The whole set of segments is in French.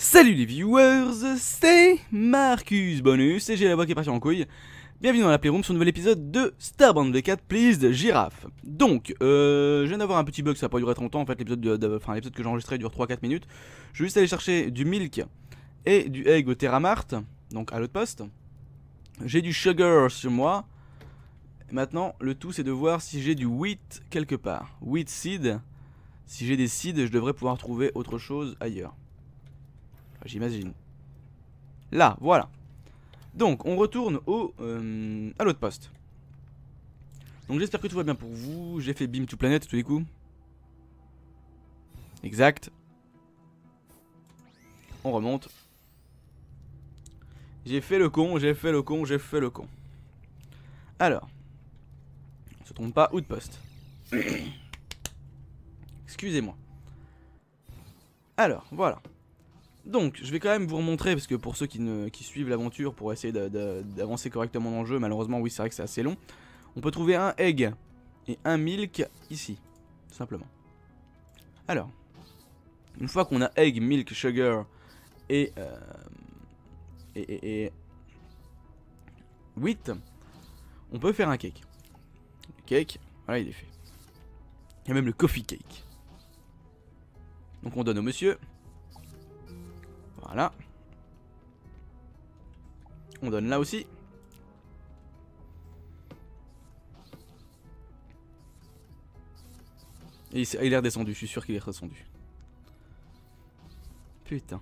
Salut les viewers, c'est Marcus Bonus et j'ai la voix qui est partie en couille. Bienvenue dans la Playroom sur un nouvel épisode de Starbound V4 Please Girafe. Donc, euh, je viens d'avoir un petit bug, ça n'a pas duré 30 ans en fait, l'épisode de, de- enfin, que j'ai enregistré dure 3-4 minutes. Je vais juste aller chercher du milk et du egg au Terramart, donc à l'autre poste. J'ai du sugar sur moi. Maintenant, le tout c'est de voir si j'ai du wheat quelque part. Wheat seed. Si j'ai des seeds, je devrais pouvoir trouver autre chose ailleurs. J'imagine. Là, voilà. Donc, on retourne au, euh, à l'autre poste. Donc, j'espère que tout va bien pour vous. J'ai fait Beam to Planet tous les coups. Exact. On remonte. J'ai fait le con, j'ai fait le con, j'ai fait le con. Alors. On se trompe pas, outpost. Excusez-moi. Alors, voilà. Donc, je vais quand même vous remontrer, parce que pour ceux qui, suivent l'aventure, pour essayer d'avancer correctement dans le jeu, malheureusement, oui, c'est vrai que c'est assez long. On peut trouver un egg et un milk ici, simplement. Alors, une fois qu'on a egg, milk, sugar et, euh, et, et, et wheat, on peut faire un cake. Le cake, voilà, il est fait. Il y a même le coffee cake. Donc on donne au monsieur. Voilà. On donne là aussi. Il est redescendu, je suis sûr qu'il est redescendu. Putain.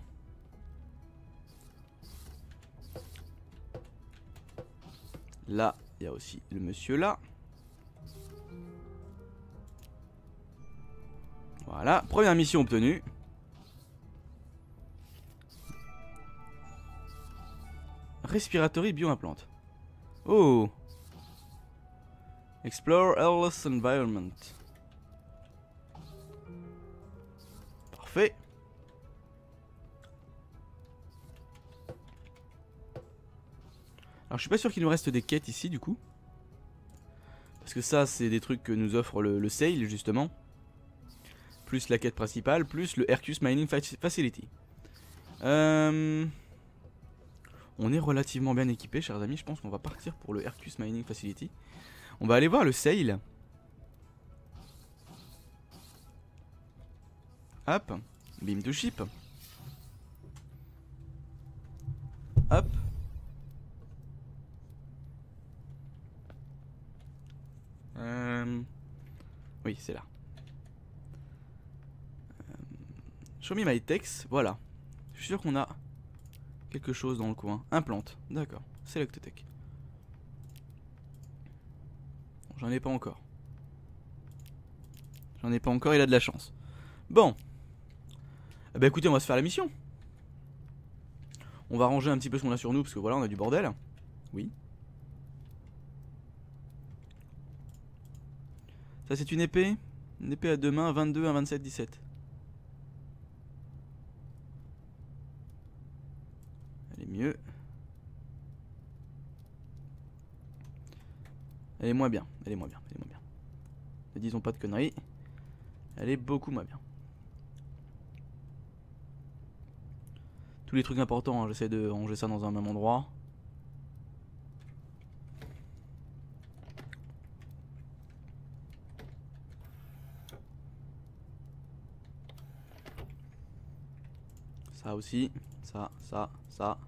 Là, il y a aussi le monsieur là. Voilà, première mission obtenue. Respiratory bioimplante. Oh. Explore airless environment. Parfait. Alors je suis pas sûr qu'il nous reste des quêtes ici du coup. Parce que ça c'est des trucs que nous offre le, le sale justement. Plus la quête principale, plus le Hercus Mining Faci- Facility. Euh... On est relativement bien équipé, chers amis. Je pense qu'on va partir pour le Hercus Mining Facility. On va aller voir le sale. Hop. Beam to ship. Hop. Euh... Oui, c'est là. Euh, Show me my text. Voilà. Je suis sûr qu'on a quelque chose dans le coin. Implante. D'accord. Select tech. Bon, J'en ai pas encore. J'en ai pas encore, il a de la chance. Bon. Eh ben écoutez, on va se faire la mission. On va ranger un petit peu ce qu'on a sur nous, parce que voilà, on a du bordel. Oui. Ça c'est une épée. Une épée à deux mains, 22 à 27, 17. Elle est Elle est moins bien. Elle est moins bien. Elle est moins bien. Ne disons pas de conneries. Elle est beaucoup moins bien. Tous les trucs importants, hein, j'essaie de ranger ça dans un même endroit. Ça aussi. Ça, ça, ça.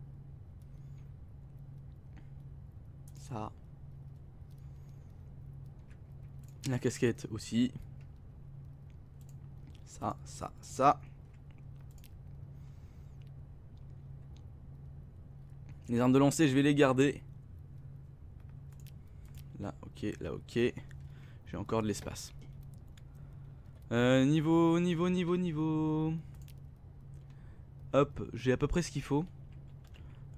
La casquette aussi. Ça, ça, ça. Les armes de lancer, je vais les garder. Là, ok, là, ok. J'ai encore de l'espace. Euh, niveau, niveau, niveau, niveau. Hop, j'ai à peu près ce qu'il faut.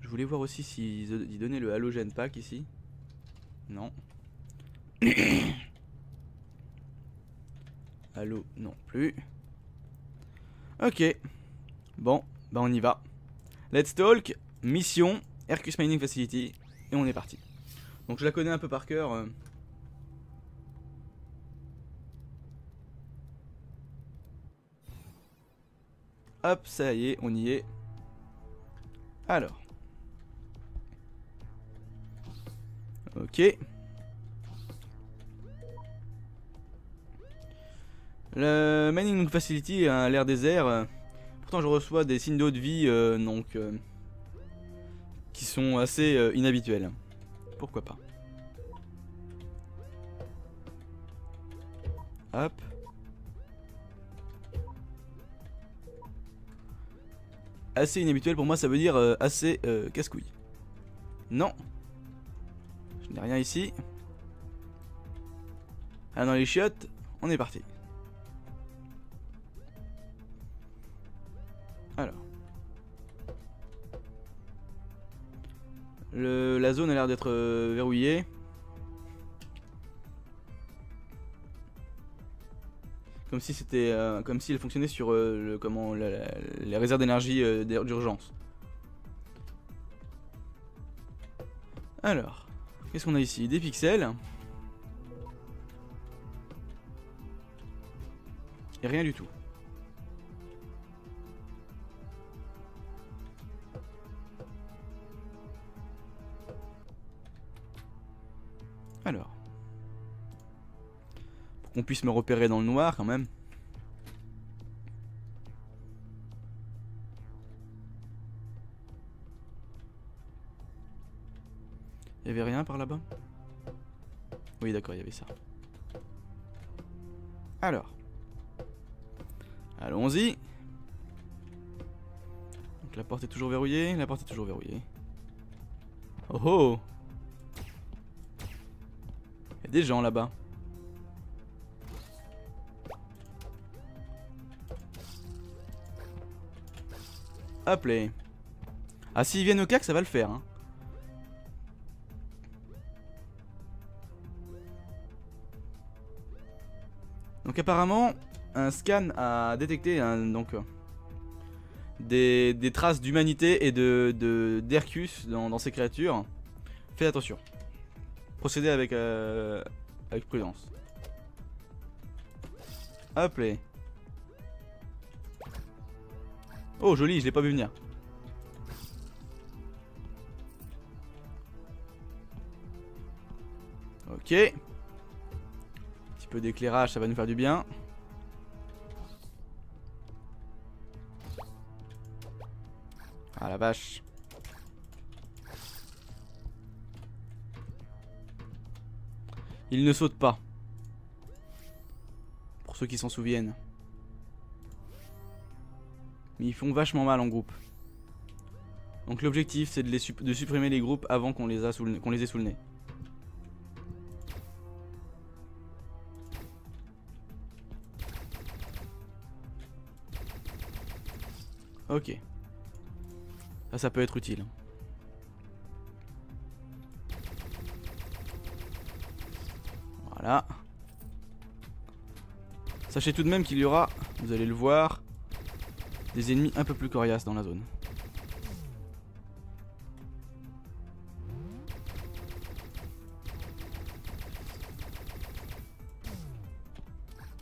Je voulais voir aussi s'ils ils donnaient le halogène pack ici. Non. Halo, non plus. Ok. Bon, bah on y va. Let's talk. Mission. Hercus Mining Facility. Et on est parti. Donc je la connais un peu par cœur. euh. Hop, ça y est, on y est. Alors. Ok. Le Mining Facility a l'air désert. Pourtant, je reçois des signes d'eau de vie, euh, donc. Euh, qui sont assez euh, inhabituels. Pourquoi pas. Hop. Assez inhabituel pour moi, ça veut dire assez casse-couille. Non. Je n'ai rien ici. Ah, dans les chiottes, on est parti. Alors. Le, la zone a l'air d'être euh, verrouillée. Comme si c'était, euh, comme si elle fonctionnait sur euh, le, comment, les réserves d'énergie d'urgence. Alors, qu'est-ce qu'on a ici? Des pixels. Et rien du tout. Alors. Pour qu'on puisse me repérer dans le noir quand même. Y avait rien par là-bas? Oui d'accord, il y avait ça. Alors. Allons-y. Donc la porte est toujours verrouillée, la porte est toujours verrouillée. Oh oh des gens là-bas. Appelez. Ah, s'ils viennent au CAC, ça va le faire. Hein. Donc apparemment, un scan a détecté donc, euh, des, traces d'humanité et de d'Hercus dans, ces créatures. Faites attention procéder avec, euh, avec prudence. Hop Oh joli, je l'ai pas vu venir. Ok. Peu d'éclairage, ça va nous faire du bien. Ah la vache. Ils ne sautent pas. Pour ceux qui s'en souviennent. Mais ils font vachement mal en groupe. Donc l'objectif c'est de, supprimer les groupes avant qu'on les, les ait sous le nez. Ok. Ça, ça peut être utile. Voilà. Sachez tout de même qu'il y aura, vous allez le voir, des ennemis un peu plus coriaces dans la zone.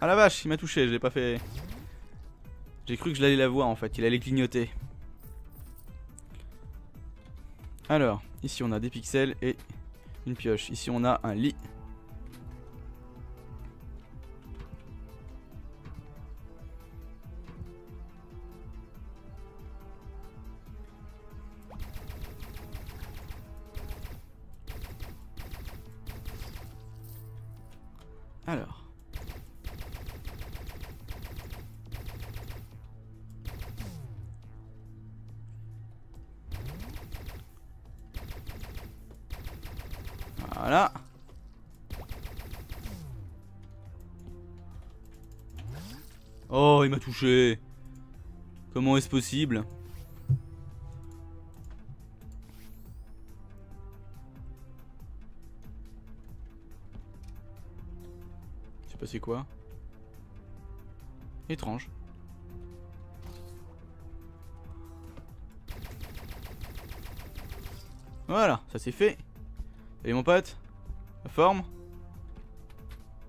Ah la vache, il m'a touché, je l'ai pas fait... J'ai cru que je l'allais la voir en fait, il allait clignoter. Alors, ici on a des pixels et une pioche. Ici on a un lit. Voilà. Oh, il m'a touché. Comment est-ce possible? C'est quoi? Étrange. Voilà, ça c'est fait. Et mon pote La forme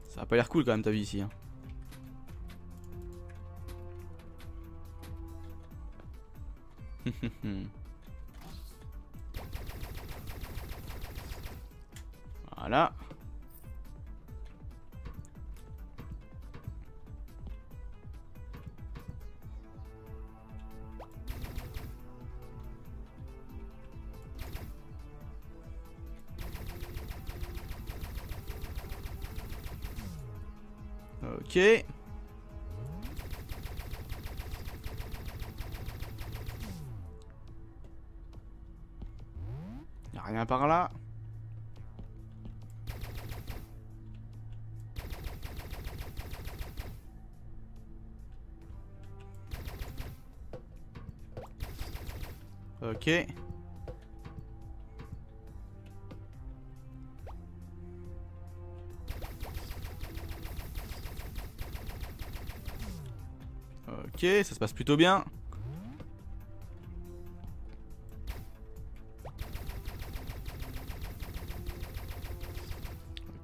Ça a pas l'air cool quand même ta vie ici. Hein. voilà. Ok. Y'a rien par là. Ok. Ok, ça se passe plutôt bien.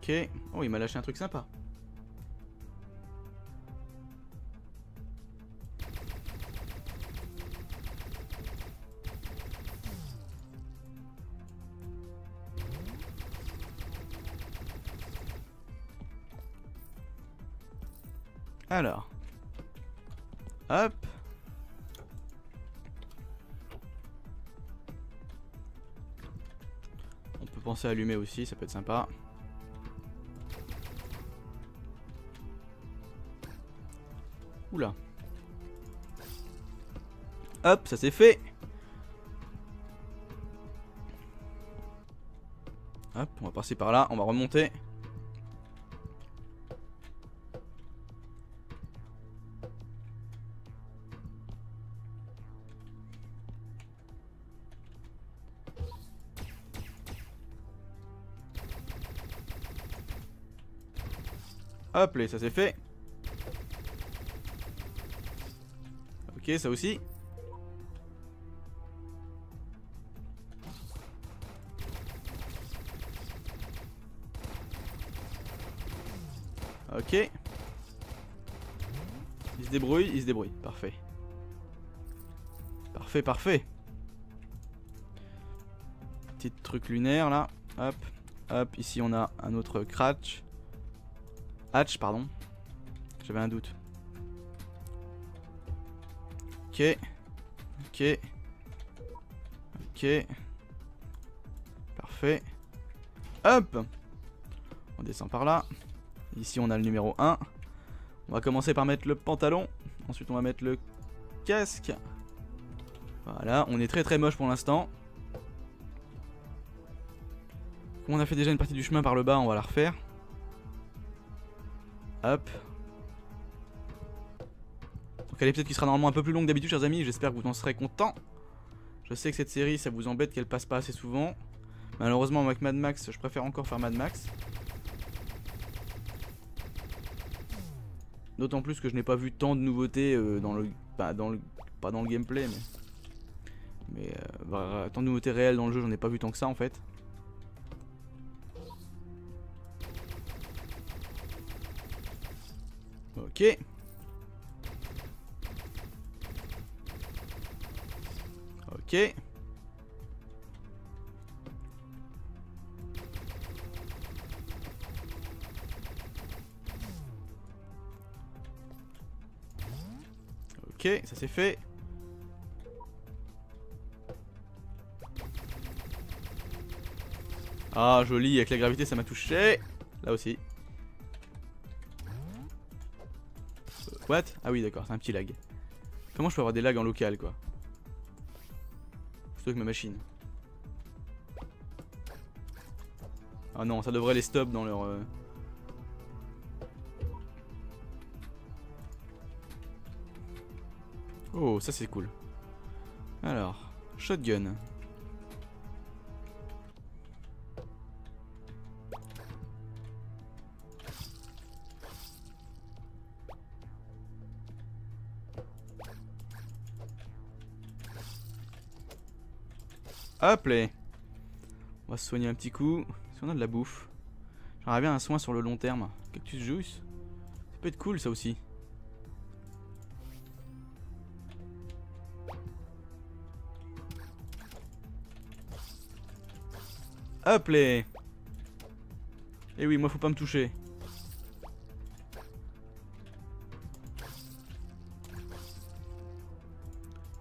Ok. Oh, il m'a lâché un truc sympa. Alors. Penser à allumer aussi, ça peut être sympa. Oula. Hop, ça c'est fait. Hop, on va passer par là, on va remonter. Hop là, ça c'est fait. Ok, ça aussi. Ok. Il se débrouille, il se débrouille. Parfait. Parfait, parfait. Petit truc lunaire là. Hop. Hop. Ici on a un autre cratch. Hatch, pardon. J'avais un doute. Ok. Ok. Ok. Parfait. Hop On descend par là. Ici, on a le numéro 1. On va commencer par mettre le pantalon. Ensuite, on va mettre le casque. Voilà, on est très très moche pour l'instant. On a fait déjà une partie du chemin par le bas, on va la refaire. Hop. Donc elle est peut-être qui sera normalement un peu plus longue d'habitude chers amis, j'espère que vous en serez contents. Je sais que cette série ça vous embête qu'elle passe pas assez souvent. Malheureusement avec Mad Max je préfère encore faire Mad Max. D'autant plus que je n'ai pas vu tant de nouveautés euh, dans le. Pas dans le gameplay mais. Mais euh, tant de nouveautés réelles dans le jeu j'en ai pas vu tant que ça en fait. Ok. Ok. Ok, ça c'est fait. Ah, joli, avec la gravité ça m'a touché. Là aussi. What? Ah oui d'accord, c'est un petit lag. Comment je peux avoir des lags en local quoi Plutôt que ma machine. Ah non, ça devrait les stop dans leur... Euh, oh, ça c'est cool. Alors, shotgun. Hop là On va se soigner un petit coup. Si on a de la bouffe. J'aimerais bien un soin sur le long terme. Cactus juice. Ça peut être cool ça aussi. Hop là Et oui, moi faut pas me toucher.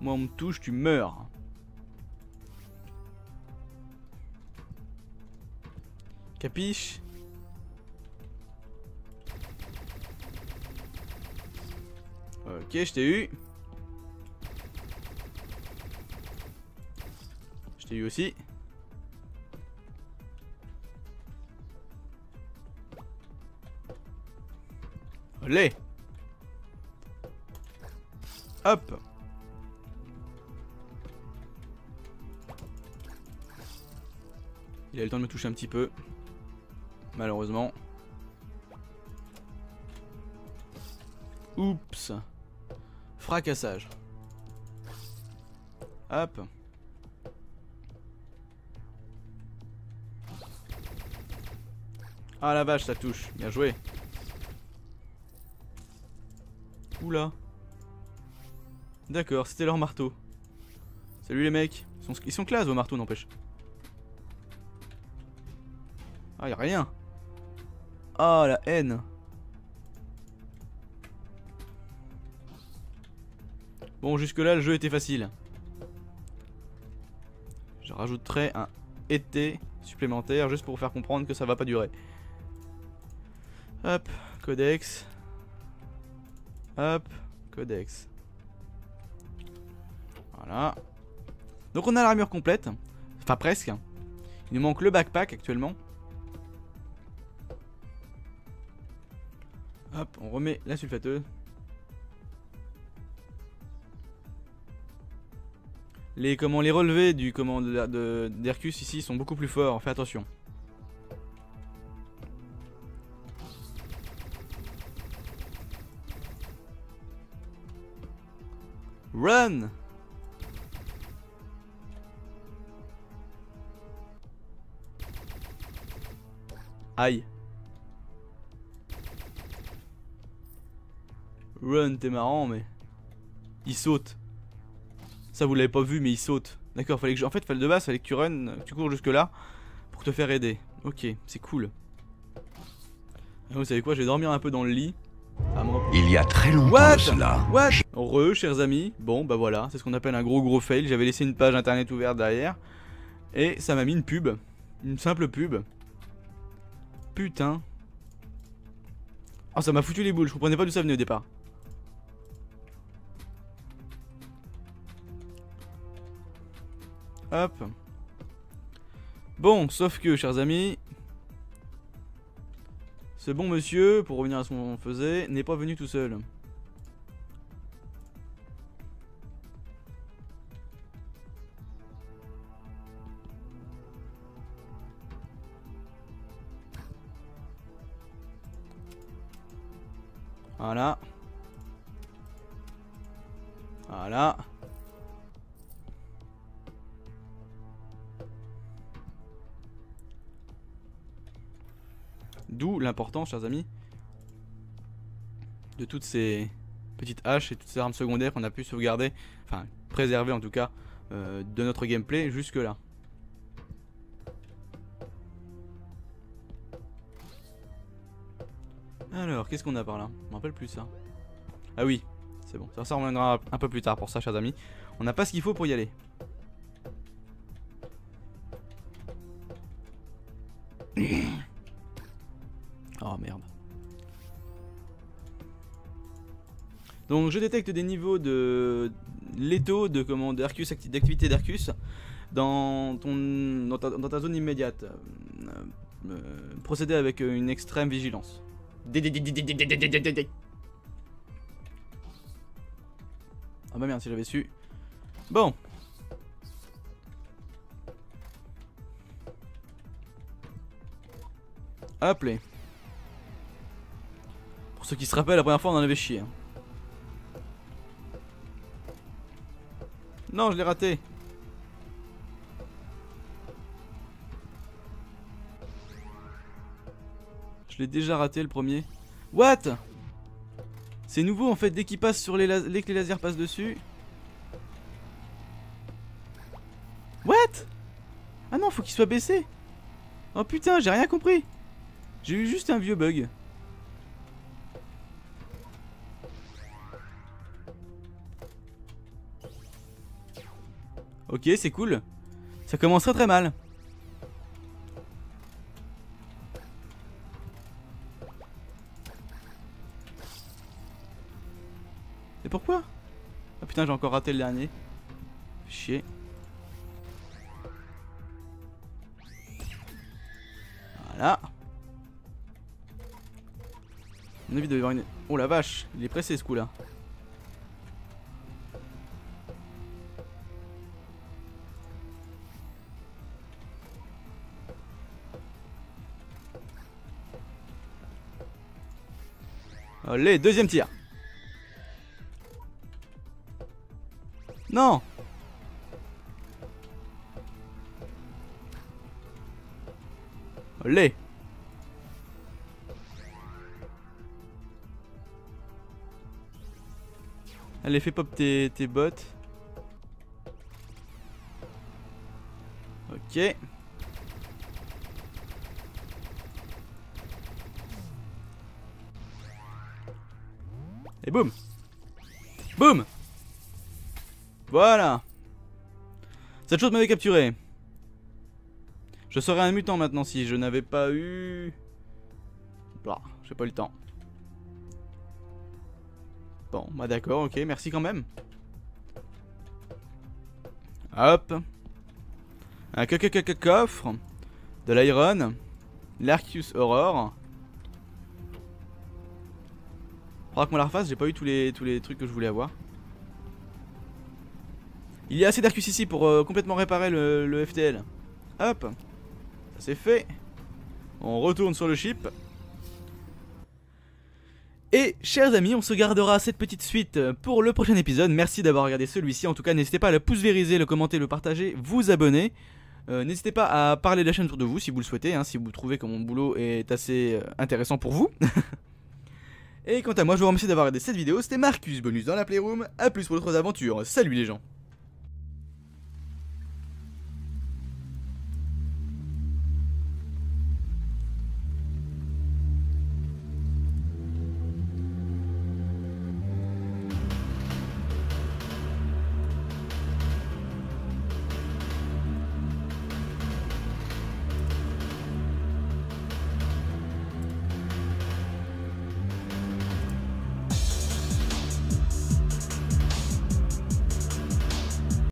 Moi on me touche, tu meurs. Capiche Ok, je t'ai eu. Je t'ai eu aussi. Allez Hop Il a eu le temps de me toucher un petit peu. Malheureusement. Oups. Fracassage. Hop. Ah la vache, ça touche. Bien joué. Oula. D'accord, c'était leur marteau. Salut les mecs. Ils sont, classe vos marteaux, n'empêche. Ah, y'a rien. Ah, la haine. Bon, jusque là, le jeu était facile. Je rajouterai un été supplémentaire juste pour vous faire comprendre que ça va pas durer. Hop, codex. Hop, codex. Voilà. Donc on a l'armure complète. Enfin presque. Il nous manque le backpack actuellement. Hop, on remet la sulfateuse. Les, comment, les relevés du commande d'Hercus ici sont beaucoup plus forts, fais attention. Run Aïe. Run, t'es marrant, mais... Il saute. Ça, vous l'avez pas vu, mais il saute. D'accord, fallait que je... En fait, fallait de base, fallait que tu run, que tu cours jusque là pour te faire aider. Ok, c'est cool. Ah, vous savez quoi, je vais dormir un peu dans le lit. Il y a très longtemps de cela. What? Re, chers amis. Bon, bah voilà, c'est ce qu'on appelle un gros gros fail. J'avais laissé une page internet ouverte derrière. Et ça m'a mis une pub. Une simple pub. Putain. Oh, ça m'a foutu les boules. Je comprenais pas d'où ça venait au départ. Bon, sauf que, chers amis, ce bon monsieur, pour revenir à ce qu'on faisait, n'est pas venu tout seul. D'où l'importance, chers amis, de toutes ces petites haches et toutes ces armes secondaires qu'on a pu sauvegarder, enfin préserver en tout cas, euh, de notre gameplay jusque là. Alors, qu'est-ce qu'on a par là? Je me rappelle plus ça. Ah oui, c'est bon. Ça, ça reviendra un peu plus tard pour ça, chers amis. On n'a pas ce qu'il faut pour y aller. Donc je détecte des niveaux de létaux de comment d'Arcus d'activité d'Arcus dans ton dans ta, zone immédiate. Euh, euh, procéder avec une extrême vigilance. Ah bah merde si j'avais su. Bon. Appelez. Pour ceux qui se rappellent, la première fois on en avait chié. Non, je l'ai raté. Je l'ai déjà raté le premier. What? C'est nouveau en fait, dès qu'il passe sur les, les que les lasers passent dessus. What? Ah non, faut qu'il soit baissé. Oh putain, j'ai rien compris. J'ai eu juste un vieux bug. Ok, c'est cool. Ça commence très très mal. Et pourquoi? Ah putain, j'ai encore raté le dernier. Chier. Voilà. On envie de voir une... Oh la vache, il est pressé ce coup là. Allez, deuxième tir. Non Allez Allez, fais pop tes, tes bottes. Ok. Boum Boum Voilà Cette chose m'avait capturé. Je serais un mutant maintenant si je n'avais pas eu... Bah, j'ai pas eu le temps. Bon, bah d'accord, ok, merci quand même. Hop. Un coffre. De l'iron. L'Arceus Aurore. Faudra qu'on la refasse, j'ai pas eu tous les, tous les trucs que je voulais avoir. Il y a assez d'Arcus ici pour euh, complètement réparer le, FTL. Hop, ça c'est fait. On retourne sur le ship. Et chers amis, on se gardera cette petite suite pour le prochain épisode. Merci d'avoir regardé celui-ci. En tout cas, n'hésitez pas à le pouce vériser, le commenter, le partager, vous abonner. Euh, n'hésitez pas à parler de la chaîne autour de vous si vous le souhaitez, hein, si vous trouvez que mon boulot est assez euh, intéressant pour vous. Et quant à moi, je vous remercie d'avoir regardé cette vidéo. C'était Marcus Bonus dans la Playroom. A plus pour d'autres aventures. Salut les gens